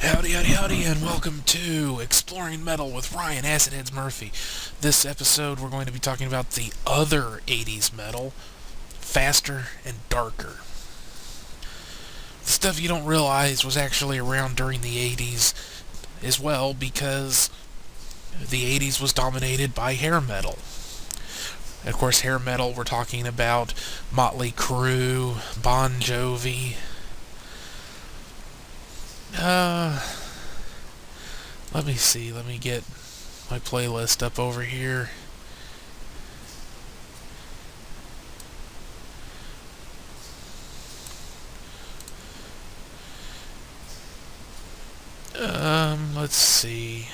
Howdy, howdy, howdy, and welcome to Exploring Metal with Ryan Acid Heads Murphy. This episode, we're going to be talking about the other 80s metal, faster and darker. The stuff you don't realize was actually around during the 80s as well because the 80s was dominated by hair metal. Of course, hair metal, we're talking about Motley Crue, Bon Jovi, uh, let me see. Let me get my playlist up over here. Um, let's see.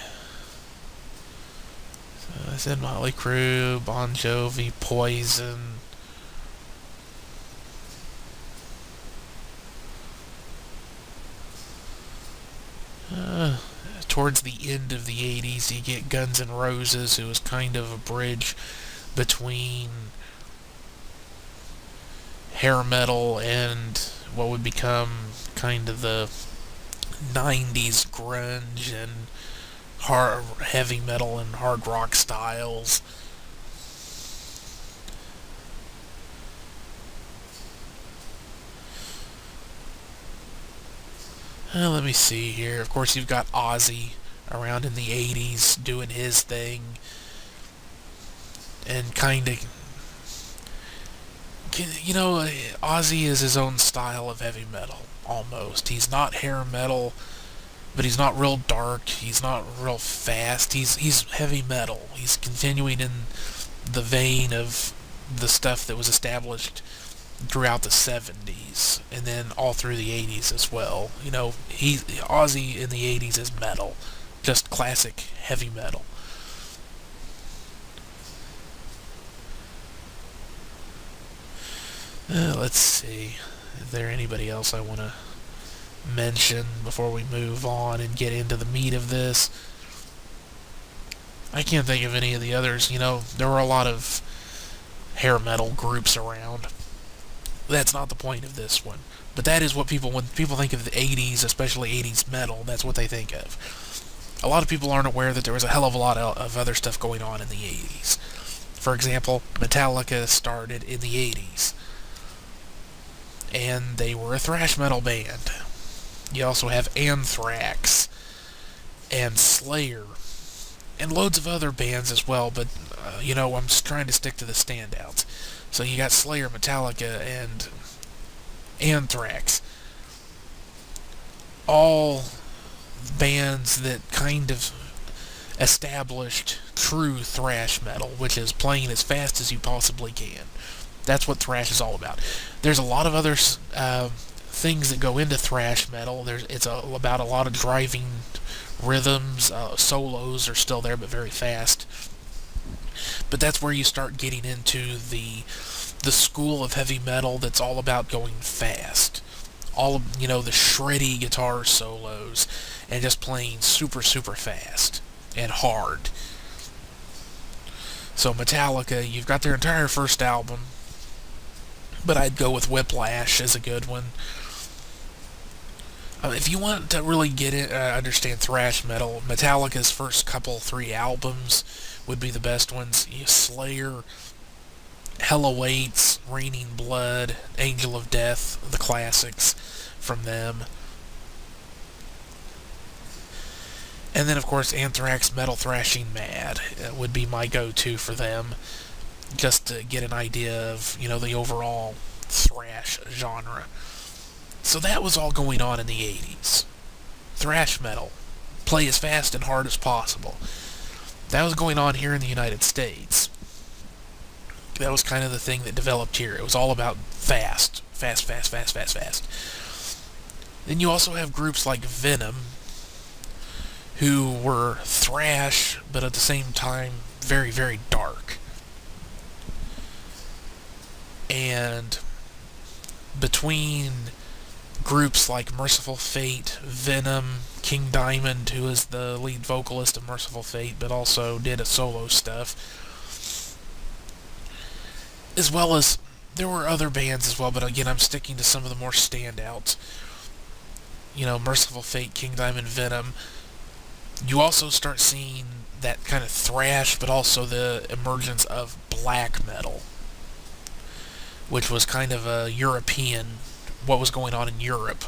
So I said Motley Crue, Bon Jovi, Poison, Uh, towards the end of the 80s, you get Guns N' Roses, who was kind of a bridge between hair metal and what would become kind of the 90s grunge and hard heavy metal and hard rock styles. Uh, let me see here. Of course, you've got Ozzy around in the 80s doing his thing. And kind of... You know, Ozzy is his own style of heavy metal, almost. He's not hair metal, but he's not real dark. He's not real fast. He's, he's heavy metal. He's continuing in the vein of the stuff that was established throughout the 70s and then all through the 80s as well. You know, he Ozzy in the 80s is metal, just classic heavy metal. Uh, let's see. Is there anybody else I want to mention before we move on and get into the meat of this? I can't think of any of the others. You know, there were a lot of hair metal groups around. That's not the point of this one. But that is what people, when people think of the 80s, especially 80s metal, that's what they think of. A lot of people aren't aware that there was a hell of a lot of other stuff going on in the 80s. For example, Metallica started in the 80s. And they were a thrash metal band. You also have Anthrax and Slayer and loads of other bands as well, but, uh, you know, I'm trying to stick to the standouts. So you got Slayer, Metallica, and Anthrax. All bands that kind of established true thrash metal, which is playing as fast as you possibly can. That's what thrash is all about. There's a lot of other uh, things that go into thrash metal. There's it's a, about a lot of driving rhythms. Uh, solos are still there, but very fast. But that's where you start getting into the the school of heavy metal that's all about going fast. All of, you know, the shreddy guitar solos and just playing super, super fast and hard. So Metallica, you've got their entire first album, but I'd go with Whiplash as a good one. Uh, if you want to really get it, uh, understand thrash metal, Metallica's first couple, three albums would be the best ones. Slayer, Hell Awaits, Raining Blood, Angel of Death, the classics from them. And then, of course, Anthrax Metal Thrashing Mad uh, would be my go-to for them, just to get an idea of, you know, the overall thrash genre. So that was all going on in the 80s. Thrash metal. Play as fast and hard as possible. That was going on here in the United States. That was kind of the thing that developed here. It was all about fast. Fast, fast, fast, fast, fast. Then you also have groups like Venom, who were thrash, but at the same time very, very dark. And between groups like Mercyful Fate, Venom, King Diamond, who is the lead vocalist of Mercyful Fate, but also did a solo stuff, as well as there were other bands as well, but again, I'm sticking to some of the more standouts. you know, Mercyful Fate, King Diamond, Venom, you also start seeing that kind of thrash, but also the emergence of black metal, which was kind of a European, what was going on in Europe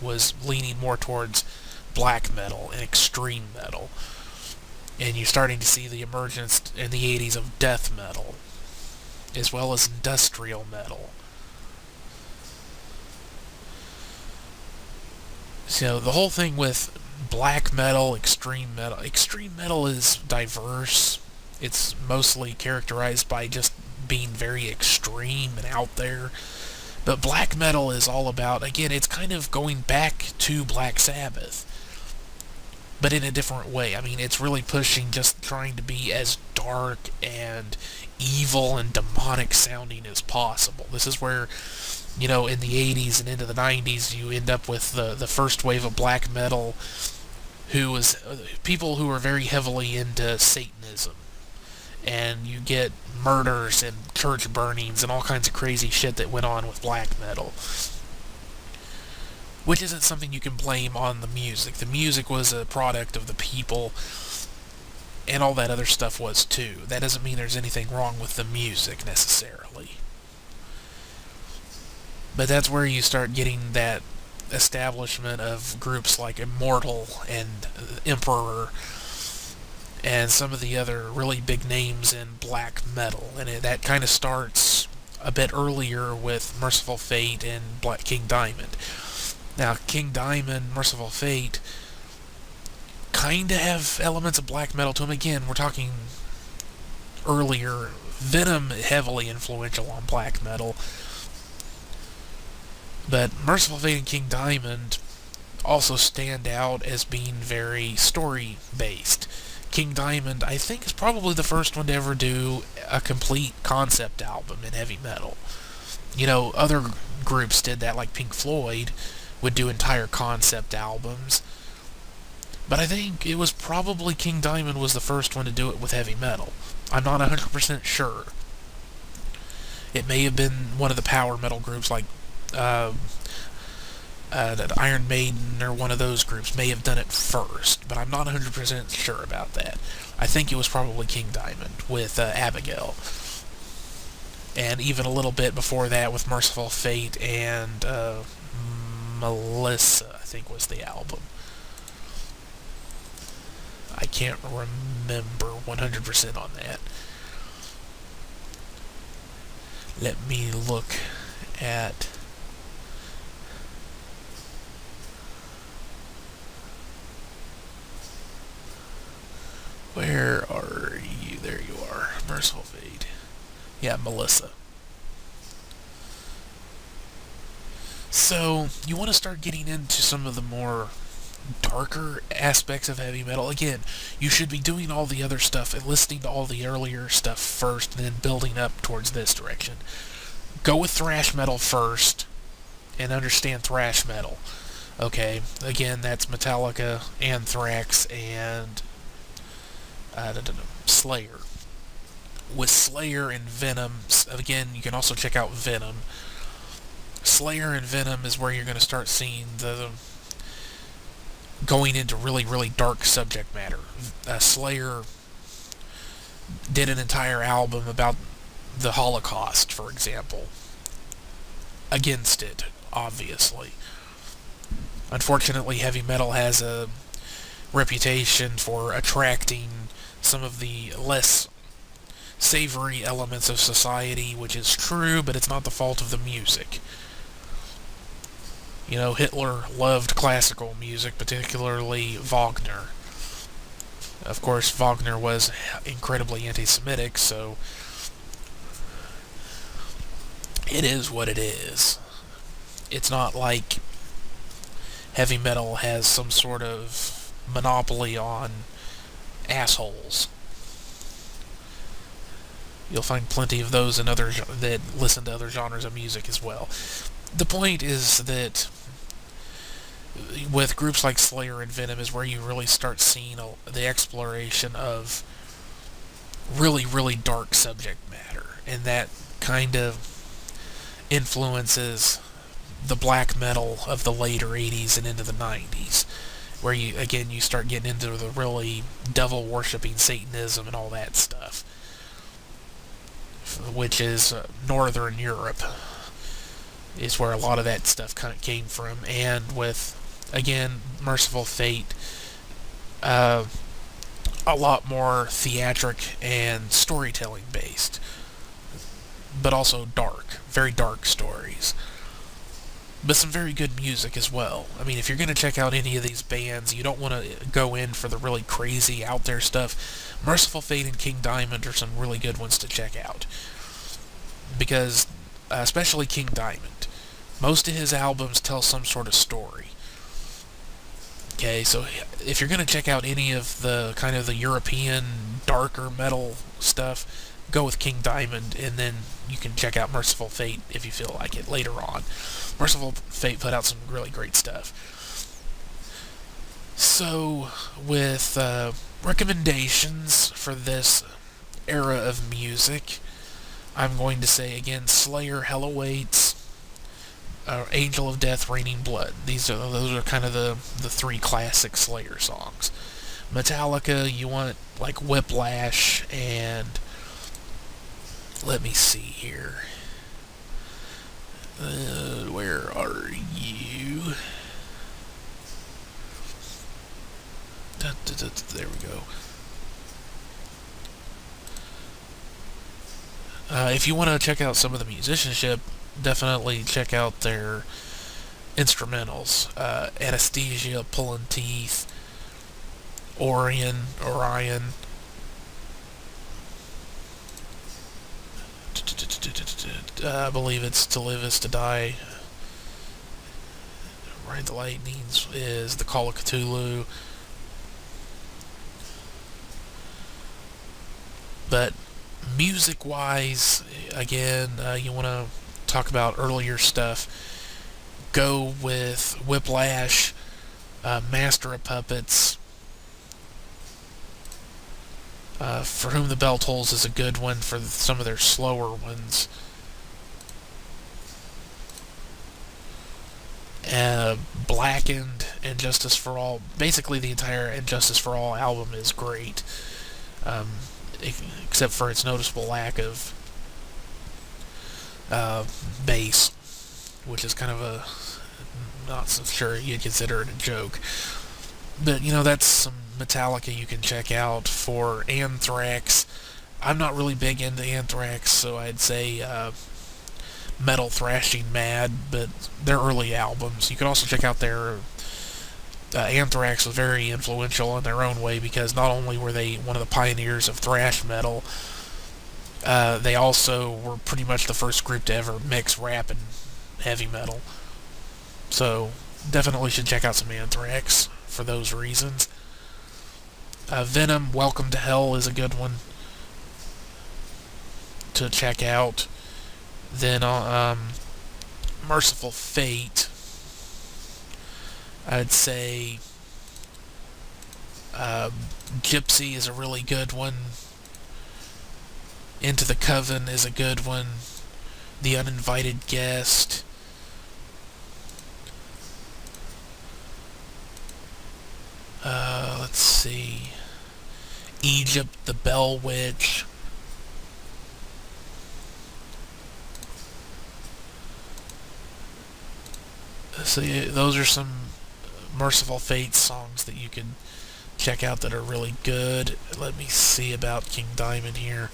was leaning more towards black metal and extreme metal. And you're starting to see the emergence in the 80s of death metal, as well as industrial metal. So the whole thing with black metal, extreme metal, extreme metal is diverse. It's mostly characterized by just being very extreme and out there. But black metal is all about, again, it's kind of going back to Black Sabbath. But in a different way. I mean, it's really pushing just trying to be as dark and evil and demonic sounding as possible. This is where, you know, in the 80s and into the 90s, you end up with the, the first wave of black metal who was uh, people who were very heavily into Satanism and you get murders and church burnings and all kinds of crazy shit that went on with black metal. Which isn't something you can blame on the music. The music was a product of the people, and all that other stuff was too. That doesn't mean there's anything wrong with the music necessarily. But that's where you start getting that establishment of groups like Immortal and uh, Emperor and some of the other really big names in black metal. And it, that kind of starts a bit earlier with Mercyful Fate and Black King Diamond. Now, King Diamond, Mercyful Fate, kind of have elements of black metal to them. Again, we're talking earlier. Venom heavily influential on black metal. But Mercyful Fate and King Diamond also stand out as being very story-based. King Diamond, I think, is probably the first one to ever do a complete concept album in heavy metal. You know, other groups did that, like Pink Floyd would do entire concept albums. But I think it was probably King Diamond was the first one to do it with heavy metal. I'm not 100% sure. It may have been one of the power metal groups like uh, uh, Iron Maiden or one of those groups may have done it first, but I'm not 100% sure about that. I think it was probably King Diamond with uh, Abigail. And even a little bit before that with Mercyful Fate and uh, Melissa, I think was the album. I can't remember 100% on that. Let me look at Where are you? There you are. Mercyful Fate. Yeah, Melissa. So, you want to start getting into some of the more darker aspects of heavy metal. Again, you should be doing all the other stuff and listening to all the earlier stuff first, and then building up towards this direction. Go with thrash metal first, and understand thrash metal. Okay, again, that's Metallica, Anthrax, and uh, Slayer. With Slayer and Venom, again, you can also check out Venom. Slayer and Venom is where you're going to start seeing the going into really, really dark subject matter. Uh, Slayer did an entire album about the Holocaust, for example. Against it, obviously. Unfortunately, heavy metal has a reputation for attracting some of the less savory elements of society, which is true, but it's not the fault of the music. You know, Hitler loved classical music, particularly Wagner. Of course, Wagner was incredibly anti-Semitic, so it is what it is. It's not like heavy metal has some sort of monopoly on assholes. You'll find plenty of those in other that listen to other genres of music as well. The point is that with groups like Slayer and Venom is where you really start seeing the exploration of really, really dark subject matter, and that kind of influences the black metal of the later 80s and into the 90s where you again you start getting into the really devil worshipping satanism and all that stuff which is uh, northern Europe is where a lot of that stuff kind of came from. And with again mercyful fate uh, a lot more theatric and storytelling based but also dark very dark stories but some very good music as well. I mean, if you're going to check out any of these bands, you don't want to go in for the really crazy out there stuff. Mercyful Fate and King Diamond are some really good ones to check out. Because, uh, especially King Diamond, most of his albums tell some sort of story. Okay, so if you're going to check out any of the kind of the European darker metal stuff, go with King Diamond, and then you can check out Mercyful Fate if you feel like it later on. Mercyful Fate put out some really great stuff. So, with uh, recommendations for this era of music, I'm going to say again Slayer, Hell Awaits, uh, Angel of Death, Raining Blood. These are those are kind of the the three classic Slayer songs. Metallica, you want like Whiplash and let me see here. Uh, where are you? Da, da, da, there we go. Uh, if you want to check out some of the musicianship, definitely check out their instrumentals. Uh, Anesthesia, Pulling Teeth, Orion, Orion, I believe it's To Live Is To Die. Ride the Lightnings is The Call of Cthulhu. But music-wise, again, uh, you want to talk about earlier stuff, go with Whiplash, uh, Master of Puppets, uh, For Whom the Bell Tolls is a good one for some of their slower ones. Uh, Blackened and Justice for All. Basically, the entire Injustice for All album is great, um, except for its noticeable lack of uh, bass, which is kind of a not so sure you'd consider it a joke. But you know, that's some Metallica you can check out for Anthrax. I'm not really big into Anthrax, so I'd say uh, Metal Thrashing Mad, but their early albums. You can also check out their uh, Anthrax was very influential in their own way because not only were they one of the pioneers of thrash metal, uh, they also were pretty much the first group to ever mix rap and heavy metal. So definitely should check out some Anthrax for those reasons. Uh, Venom, Welcome to Hell is a good one to check out. Then, uh, um, Mercyful Fate, I'd say uh, Gypsy is a really good one. Into the Coven is a good one. The Uninvited Guest. Uh, let's see. Egypt, the Bell Witch. So yeah, those are some Mercyful Fate songs that you can check out that are really good. Let me see about King Diamond here.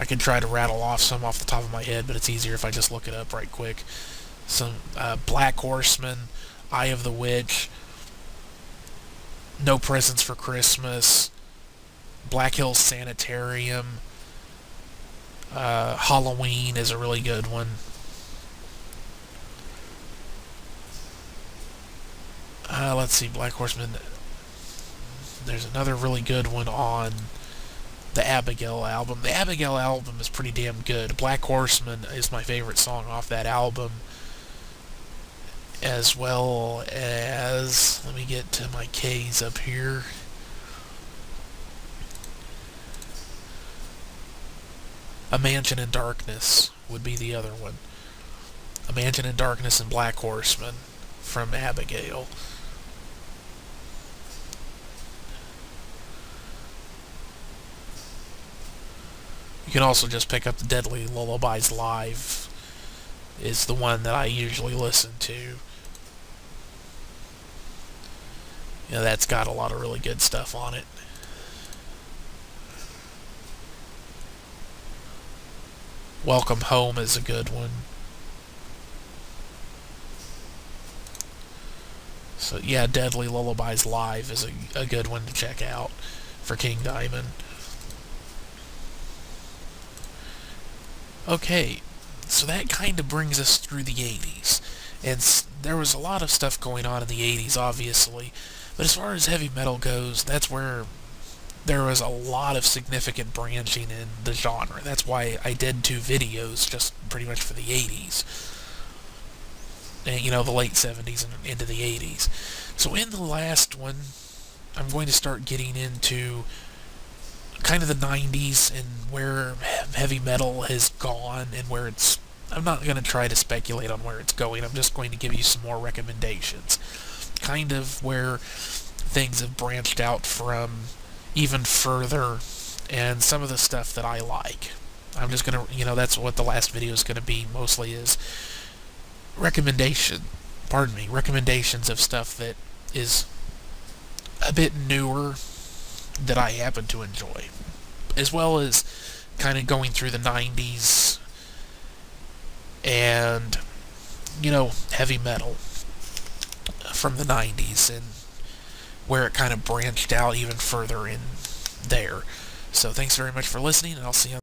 I can try to rattle off some off the top of my head, but it's easier if I just look it up right quick. Some uh, Black Horseman, Eye of the Witch, No Presents for Christmas, Black Hills Sanitarium, uh, Halloween is a really good one. Uh, let's see, Black Horseman. There's another really good one on the Abigail album. The Abigail album is pretty damn good. Black Horseman is my favorite song off that album. As well as, let me get to my K's up here. A Mansion in Darkness would be the other one. A Mansion in Darkness and Black Horseman from Abigail. You can also just pick up the Deadly Lullabies Live is the one that I usually listen to. You know, that's got a lot of really good stuff on it. Welcome Home is a good one. So yeah, Deadly Lullabies Live is a, a good one to check out for King Diamond. Okay, so that kind of brings us through the 80s. And there was a lot of stuff going on in the 80s, obviously. But as far as heavy metal goes, that's where there was a lot of significant branching in the genre. That's why I did two videos just pretty much for the 80s. And, eh, you know, the late 70s and into the 80s. So in the last one, I'm going to start getting into kind of the 90s and where heavy metal has gone and where it's I'm not going to try to speculate on where it's going. I'm just going to give you some more recommendations. Kind of where things have branched out from even further and some of the stuff that I like. I'm just going to, you know, that's what the last video is going to be mostly is recommendation, pardon me, recommendations of stuff that is a bit newer that I happen to enjoy, as well as kind of going through the 90s and, you know, heavy metal from the 90s and where it kind of branched out even further in there. So thanks very much for listening, and I'll see you